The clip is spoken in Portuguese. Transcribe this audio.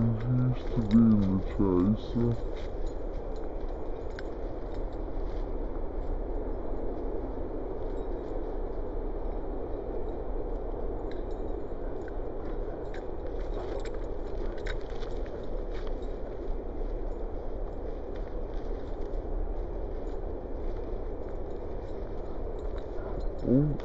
Existe, Dimitri, isso. Ooh.